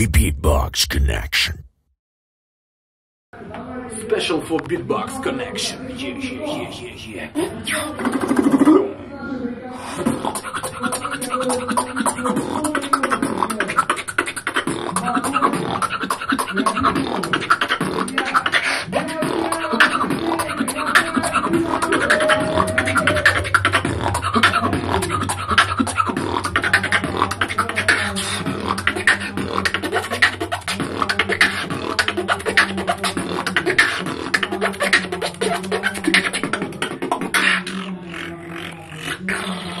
Coffee Beatbox Connection. Special for Beatbox Connection. Yeah, yeah, yeah, yeah, yeah. God.